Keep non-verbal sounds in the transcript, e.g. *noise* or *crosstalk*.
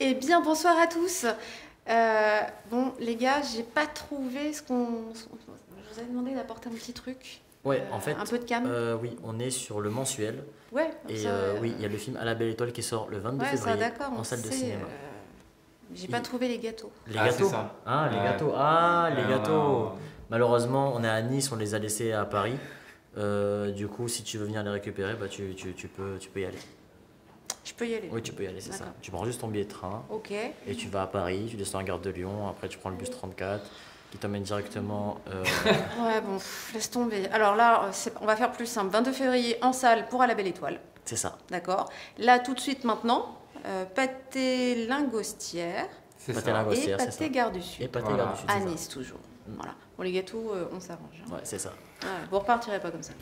Eh bien, bonsoir à tous. Euh, bon, les gars, j'ai pas trouvé ce qu'on. Je vous ai demandé d'apporter un petit truc. Ouais, Euh, en fait, Un peu de cam. euh, oui, on est sur le mensuel. ouais, Et ça, oui, il y a le film À la belle étoile qui sort le 22 Ouais, ça, février d'accord. on en salle de cinéma. euh, J'ai pas trouvé les gâteaux. Les Ah, gâteaux ça. Ah, les Ouais. gâteaux Ah, les gâteaux Malheureusement, on est à Nice, on les a laissés à Paris. Euh, du coup, si tu veux venir les récupérer, bah, tu, tu, tu peux, tu peux y aller. Je peux y aller. Oui, tu peux y aller, c'est ça. Tu prends juste ton billet de train Ok. et tu vas à Paris, tu descends à Gare de Lyon, après tu prends le bus 34 qui t'emmène directement. euh, *laughs* Ouais, bon, pff, laisse tomber. Alors là, euh, on va faire plus simple. 22 février en salle pour À la Belle Étoile. c'est ça. D'accord. Là, tout de suite, maintenant, euh, pâté lingostière C'est ça. et pâté. Gare du Sud. Et pâté Voilà. Gare du Sud, À ça. Nice, toujours. Voilà. Bon, les gâteaux, euh, on s'arrange. hein. Ouais, c'est ça. Ouais, vous repartirez pas comme ça.